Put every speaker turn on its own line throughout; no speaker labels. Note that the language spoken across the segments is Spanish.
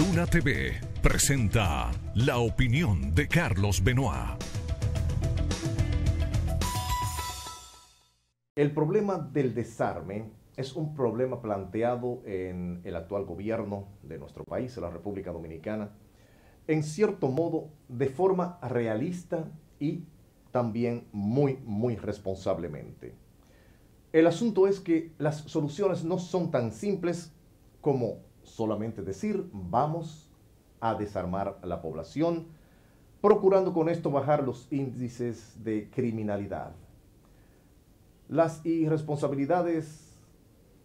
Luna TV presenta la opinión de Carlos Benoit.
El problema del desarme es un problema planteado en el actual gobierno de nuestro país, la República Dominicana, en cierto modo de forma realista y también muy, muy responsablemente. El asunto es que las soluciones no son tan simples como solamente decir vamos a desarmar a la población, procurando con esto bajar los índices de criminalidad. Las irresponsabilidades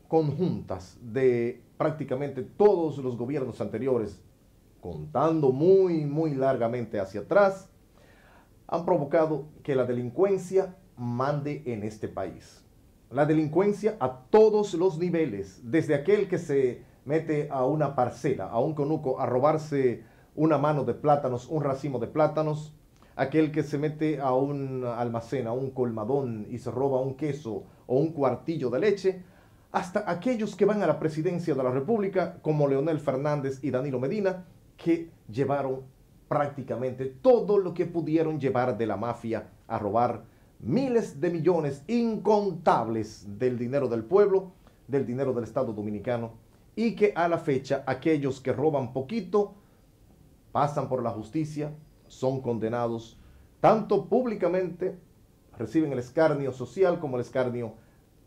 conjuntas de prácticamente todos los gobiernos anteriores, contando muy, muy largamente hacia atrás, han provocado que la delincuencia mande en este país la delincuencia a todos los niveles, desde aquel que se mete a una parcela, a un conuco, a robarse una mano de plátanos, un racimo de plátanos, aquel que se mete a un almacén, a un colmadón y se roba un queso o un cuartillo de leche, hasta aquellos que van a la presidencia de la República, como Leonel Fernández y Danilo Medina, que llevaron prácticamente todo lo que pudieron llevar de la mafia a robar miles de millones incontables del dinero del pueblo, del dinero del Estado Dominicano, y que a la fecha aquellos que roban poquito pasan por la justicia, son condenados, tanto públicamente reciben el escarnio social como el escarnio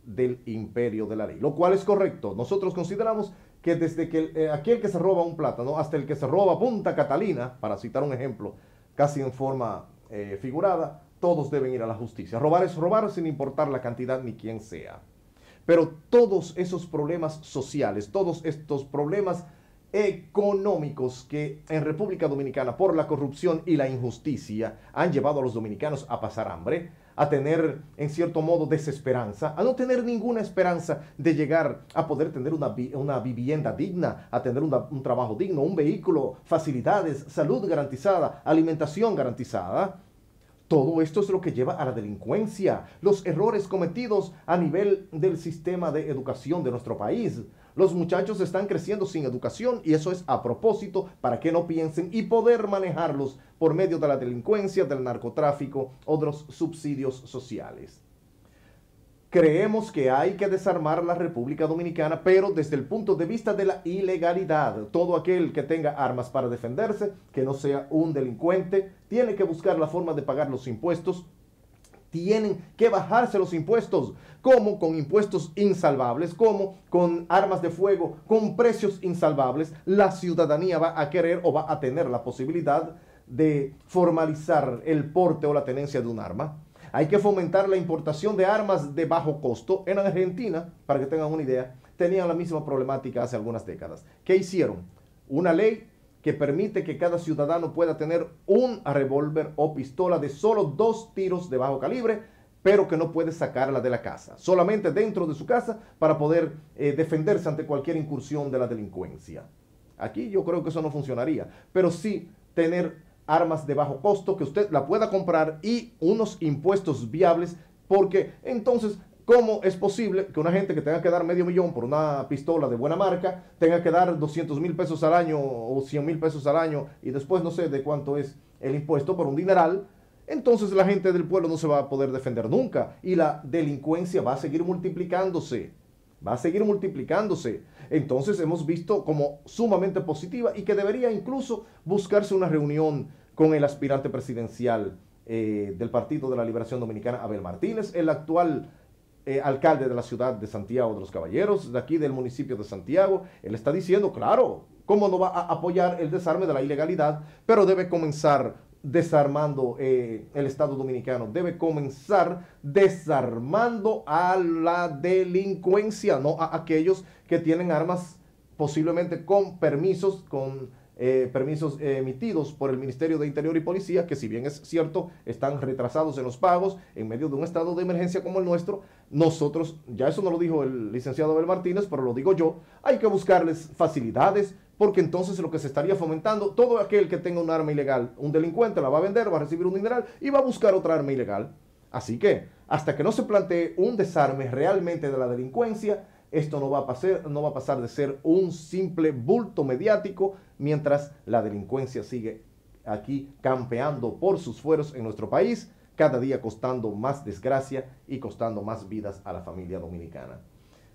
del imperio de la ley, lo cual es correcto. Nosotros consideramos que desde que eh, aquel que se roba un plátano hasta el que se roba Punta Catalina, para citar un ejemplo casi en forma eh, figurada, todos deben ir a la justicia. Robar es robar sin importar la cantidad ni quién sea. Pero todos esos problemas sociales, todos estos problemas económicos que en República Dominicana por la corrupción y la injusticia han llevado a los dominicanos a pasar hambre, a tener en cierto modo desesperanza, a no tener ninguna esperanza de llegar a poder tener una, una vivienda digna, a tener un trabajo digno, un vehículo, facilidades, salud garantizada, alimentación garantizada todo esto es lo que lleva a la delincuencia, los errores cometidos a nivel del sistema de educación de nuestro país. Los muchachos están creciendo sin educación y eso es a propósito para que no piensen y poder manejarlos por medio de la delincuencia, del narcotráfico o de los subsidios sociales. Creemos que hay que desarmar la República Dominicana, pero desde el punto de vista de la ilegalidad. Todo aquel que tenga armas para defenderse, que no sea un delincuente, tiene que buscar la forma de pagar los impuestos. Tienen que bajarse los impuestos, como con impuestos insalvables, como con armas de fuego, con precios insalvables. La ciudadanía va a querer o va a tener la posibilidad de formalizar el porte o la tenencia de un arma hay que fomentar la importación de armas de bajo costo. En Argentina, para que tengan una idea, tenían la misma problemática hace algunas décadas. ¿Qué hicieron? Una ley que permite que cada ciudadano pueda tener un revólver o pistola de solo dos tiros de bajo calibre, pero que no puede sacarla de la casa, solamente dentro de su casa para poder eh, defenderse ante cualquier incursión de la delincuencia. Aquí yo creo que eso no funcionaría, pero sí tener armas de bajo costo que usted la pueda comprar y unos impuestos viables, porque entonces, ¿cómo es posible que una gente que tenga que dar medio millón por una pistola de buena marca tenga que dar 200 mil pesos al año o 100 mil pesos al año y después no sé de cuánto es el impuesto por un dineral? Entonces la gente del pueblo no se va a poder defender nunca y la delincuencia va a seguir multiplicándose va a seguir multiplicándose. Entonces hemos visto como sumamente positiva y que debería incluso buscarse una reunión con el aspirante presidencial eh, del Partido de la Liberación Dominicana, Abel Martínez, el actual eh, alcalde de la ciudad de Santiago de los Caballeros, de aquí del municipio de Santiago. Él está diciendo, claro, ¿cómo no va a apoyar el desarme de la ilegalidad? Pero debe comenzar desarmando eh, el Estado Dominicano, debe comenzar desarmando a la delincuencia, no a aquellos que tienen armas posiblemente con permisos, con eh, permisos emitidos por el Ministerio de Interior y Policía, que si bien es cierto, están retrasados en los pagos en medio de un estado de emergencia como el nuestro, nosotros, ya eso no lo dijo el licenciado Abel Martínez, pero lo digo yo, hay que buscarles facilidades, porque entonces lo que se estaría fomentando, todo aquel que tenga un arma ilegal, un delincuente la va a vender, va a recibir un dineral y va a buscar otra arma ilegal. Así que, hasta que no se plantee un desarme realmente de la delincuencia, Esto no va, a pasar, no va a pasar de ser un simple bulto mediático mientras la delincuencia sigue aquí campeando por sus fueros en nuestro país, cada día costando más desgracia y costando más vidas a la familia dominicana.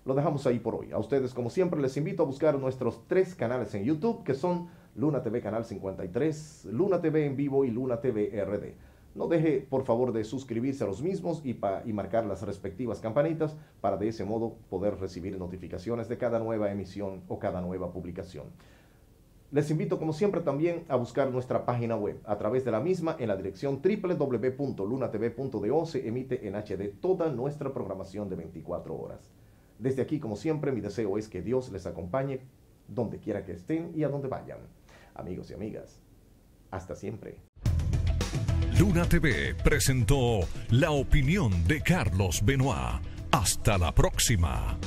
Lo dejamos ahí por hoy. A ustedes, como siempre, les invito a buscar nuestros tres canales en YouTube, que son Luna TV Canal 53, Luna TV en vivo y Luna TV RD. No deje, por favor, de suscribirse a los mismos y, y, marcar las respectivas campanitas para de ese modo poder recibir notificaciones de cada nueva emisión o cada nueva publicación. Les invito, como siempre, también a buscar nuestra página web. A través de la misma, en la dirección www.lunatv.do se emite en HD toda nuestra programación de 24 horas. Desde aquí, como siempre, mi deseo es que Dios les acompañe donde quiera que estén y a donde vayan. Amigos y amigas, hasta siempre.
Luna TV presentó la opinión de Carlos Benoit. Hasta la próxima.